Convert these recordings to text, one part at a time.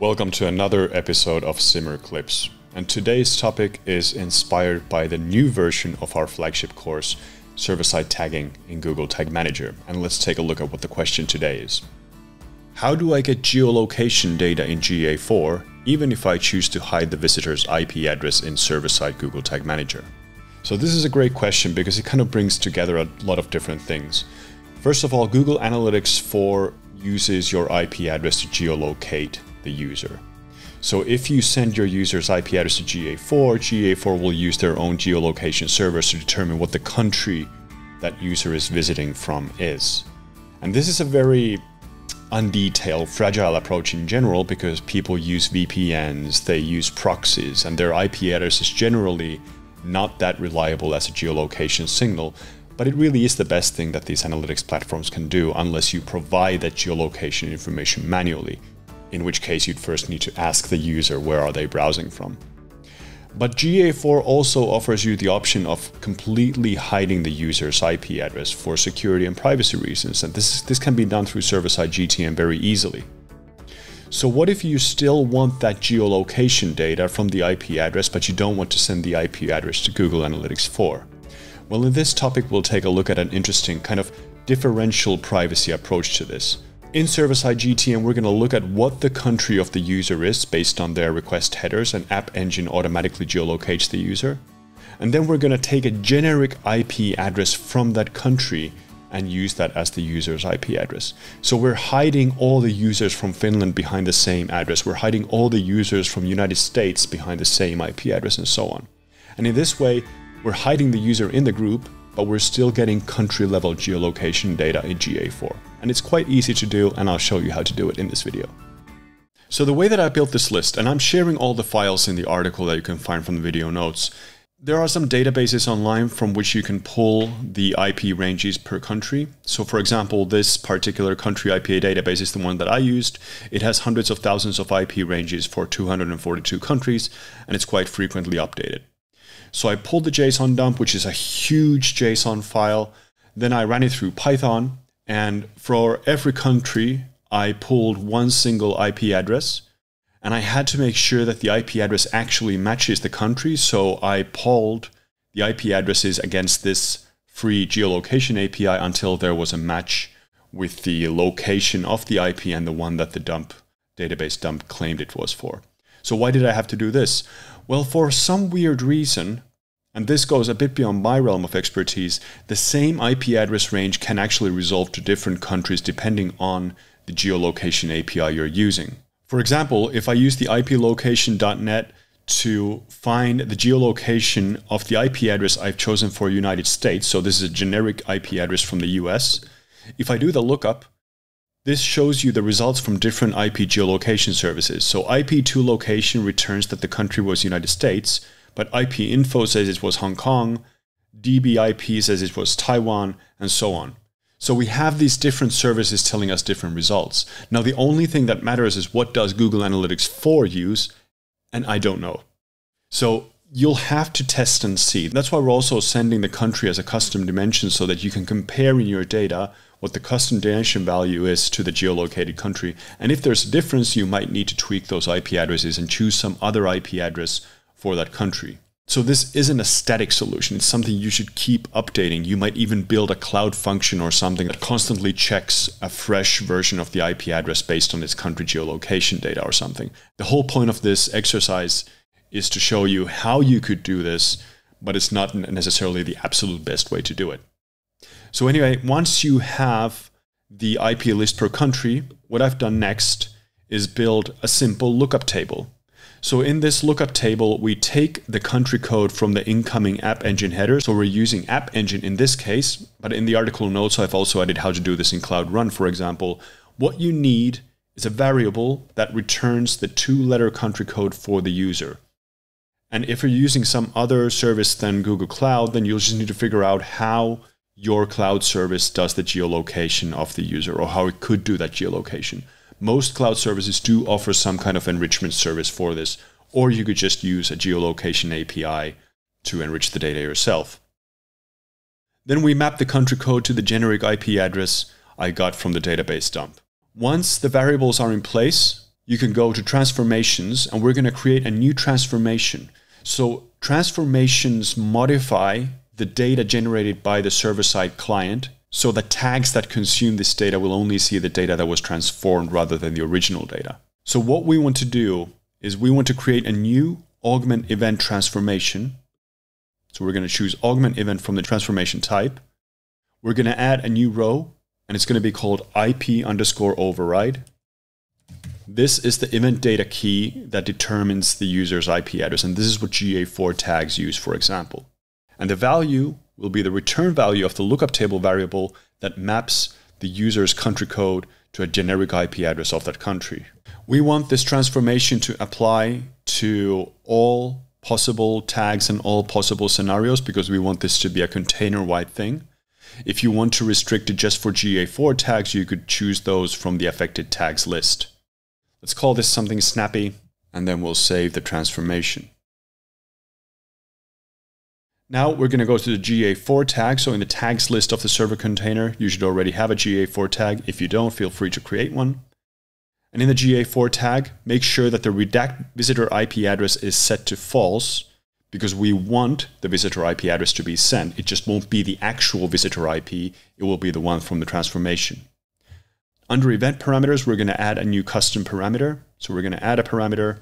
Welcome to another episode of Simmer Clips. And today's topic is inspired by the new version of our flagship course, Server Side Tagging in Google Tag Manager. And let's take a look at what the question today is. How do I get geolocation data in GA4 even if I choose to hide the visitor's IP address in server-side Google Tag Manager? So this is a great question because it kind of brings together a lot of different things. First of all, Google Analytics 4 uses your IP address to geolocate the user. So if you send your user's IP address to GA4, GA4 will use their own geolocation servers to determine what the country that user is visiting from is. And this is a very undetailed, fragile approach in general because people use VPNs, they use proxies, and their IP address is generally not that reliable as a geolocation signal. But it really is the best thing that these analytics platforms can do unless you provide that geolocation information manually, in which case you'd first need to ask the user where are they browsing from. But GA4 also offers you the option of completely hiding the user's IP address for security and privacy reasons, and this, this can be done through server-side GTM very easily. So what if you still want that geolocation data from the IP address, but you don't want to send the IP address to Google Analytics 4? Well, in this topic, we'll take a look at an interesting kind of differential privacy approach to this. In Server Side GTM, we're going to look at what the country of the user is based on their request headers and App Engine automatically geolocates the user. And then we're going to take a generic IP address from that country and use that as the user's IP address. So we're hiding all the users from Finland behind the same address. We're hiding all the users from United States behind the same IP address and so on. And in this way, we're hiding the user in the group but we're still getting country level geolocation data in GA4. And it's quite easy to do, and I'll show you how to do it in this video. So the way that I built this list, and I'm sharing all the files in the article that you can find from the video notes, there are some databases online from which you can pull the IP ranges per country. So for example, this particular country IPA database is the one that I used. It has hundreds of thousands of IP ranges for 242 countries, and it's quite frequently updated. So I pulled the JSON dump, which is a huge JSON file. Then I ran it through Python. And for every country, I pulled one single IP address. And I had to make sure that the IP address actually matches the country. So I polled the IP addresses against this free geolocation API until there was a match with the location of the IP and the one that the dump database dump claimed it was for. So why did I have to do this? Well, for some weird reason, and this goes a bit beyond my realm of expertise, the same IP address range can actually resolve to different countries depending on the geolocation API you're using. For example, if I use the iplocation.net to find the geolocation of the IP address I've chosen for United States, so this is a generic IP address from the US, if I do the lookup, this shows you the results from different IP geolocation services. So IP2Location returns that the country was United States, but IPinfo says it was Hong Kong, DB-IP says it was Taiwan, and so on. So we have these different services telling us different results. Now the only thing that matters is what does Google Analytics 4 use, and I don't know. So you'll have to test and see. That's why we're also sending the country as a custom dimension so that you can compare in your data what the custom dimension value is to the geolocated country. And if there's a difference, you might need to tweak those IP addresses and choose some other IP address for that country. So this isn't a static solution. It's something you should keep updating. You might even build a cloud function or something that constantly checks a fresh version of the IP address based on its country geolocation data or something. The whole point of this exercise is to show you how you could do this, but it's not necessarily the absolute best way to do it. So anyway, once you have the IP list per country, what I've done next is build a simple lookup table. So in this lookup table, we take the country code from the incoming App Engine header. So we're using App Engine in this case, but in the article notes, I've also added how to do this in Cloud Run, for example. What you need is a variable that returns the two-letter country code for the user. And if you're using some other service than Google Cloud, then you'll just need to figure out how your cloud service does the geolocation of the user or how it could do that geolocation. Most cloud services do offer some kind of enrichment service for this, or you could just use a geolocation API to enrich the data yourself. Then we map the country code to the generic IP address I got from the database dump. Once the variables are in place, you can go to transformations and we're going to create a new transformation. So transformations modify the data generated by the server side client so the tags that consume this data will only see the data that was transformed rather than the original data. So what we want to do is we want to create a new augment event transformation. So we're going to choose augment event from the transformation type. We're going to add a new row and it's going to be called IP underscore override. This is the event data key that determines the user's IP address. And this is what GA4 tags use, for example. And the value will be the return value of the lookup table variable that maps the user's country code to a generic IP address of that country. We want this transformation to apply to all possible tags and all possible scenarios because we want this to be a container-wide thing. If you want to restrict it just for GA4 tags, you could choose those from the affected tags list. Let's call this something snappy, and then we'll save the transformation. Now we're going to go to the GA4 tag. So in the tags list of the server container, you should already have a GA4 tag. If you don't, feel free to create one. And in the GA4 tag, make sure that the redact visitor IP address is set to false because we want the visitor IP address to be sent. It just won't be the actual visitor IP. It will be the one from the transformation. Under event parameters, we're going to add a new custom parameter. So we're going to add a parameter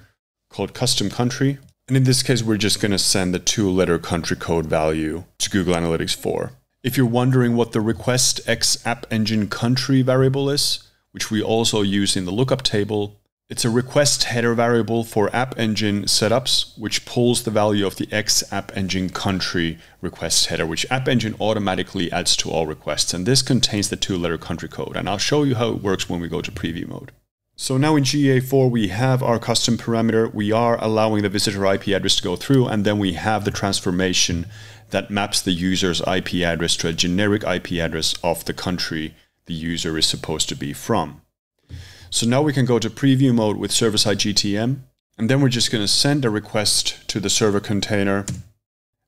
called custom country. And in this case, we're just going to send the two letter country code value to Google Analytics 4. If you're wondering what the request X App Engine country variable is, which we also use in the lookup table, it's a request header variable for App Engine setups, which pulls the value of the X App Engine country request header, which App Engine automatically adds to all requests. And this contains the two letter country code. And I'll show you how it works when we go to preview mode. So now in GA4, we have our custom parameter. We are allowing the visitor IP address to go through, and then we have the transformation that maps the user's IP address to a generic IP address of the country the user is supposed to be from. So now we can go to preview mode with server-side GTM, and then we're just going to send a request to the server container.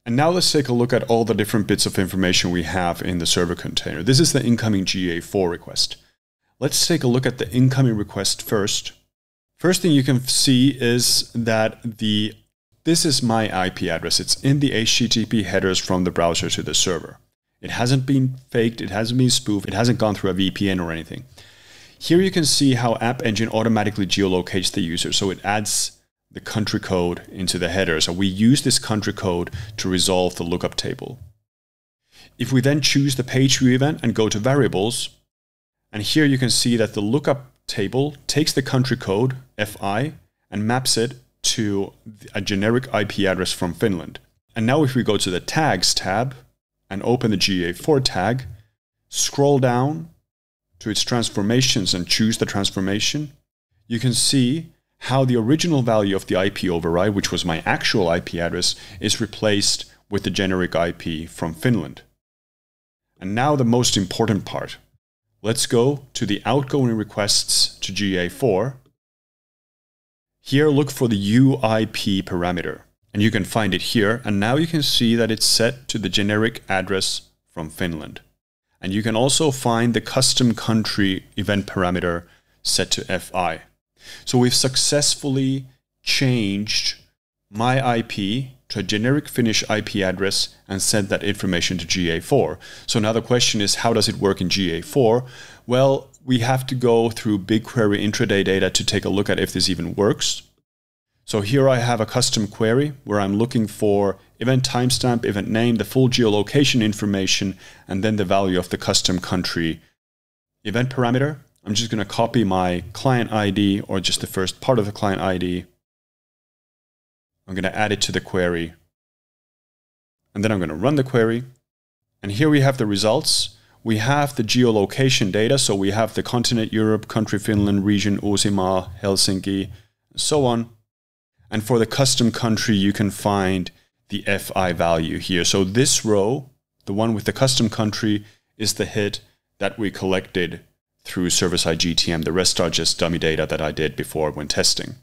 And now let's take a look at all the different bits of information we have in the server container. This is the incoming GA4 request. Let's take a look at the incoming request first. First thing you can see is that the this is my IP address. It's in the HTTP headers from the browser to the server. It hasn't been faked, it hasn't been spoofed, it hasn't gone through a VPN or anything. Here you can see how App Engine automatically geolocates the user. So it adds the country code into the header. So we use this country code to resolve the lookup table. If we then choose the page view event and go to variables, and here you can see that the lookup table takes the country code, FI, and maps it to a generic IP address from Finland. And now if we go to the tags tab and open the GA4 tag, scroll down to its transformations and choose the transformation, you can see how the original value of the IP override, which was my actual IP address, is replaced with the generic IP from Finland. And now the most important part. Let's go to the outgoing requests to GA4. Here, look for the UIP parameter, and you can find it here. And now you can see that it's set to the generic address from Finland. And you can also find the custom country event parameter set to FI. So we've successfully changed my IP to a generic Finnish IP address and send that information to GA4. So now the question is, how does it work in GA4? Well, we have to go through BigQuery intraday data to take a look at if this even works. So here I have a custom query where I'm looking for event timestamp, event name, the full geolocation information, and then the value of the custom country event parameter. I'm just going to copy my client ID or just the first part of the client ID I'm going to add it to the query. And then I'm going to run the query. And here we have the results. We have the geolocation data. So we have the continent Europe, country Finland, region Uusimaa, Helsinki, and so on. And for the custom country, you can find the FI value here. So this row, the one with the custom country, is the hit that we collected through server-side GTM. The rest are just dummy data that I did before when testing.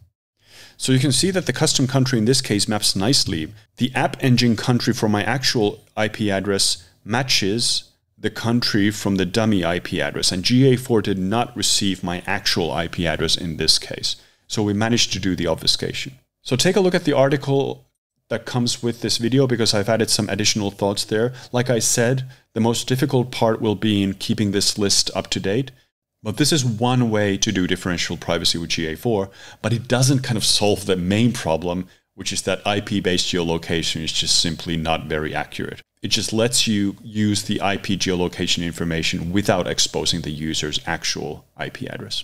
So you can see that the custom country in this case maps nicely. The app engine country for my actual IP address matches the country from the dummy IP address. And GA4 did not receive my actual IP address in this case. So we managed to do the obfuscation. So take a look at the article that comes with this video because I've added some additional thoughts there. Like I said, the most difficult part will be in keeping this list up to date. But this is one way to do differential privacy with GA4, but it doesn't kind of solve the main problem, which is that IP based geolocation is just simply not very accurate. It just lets you use the IP geolocation information without exposing the user's actual IP address.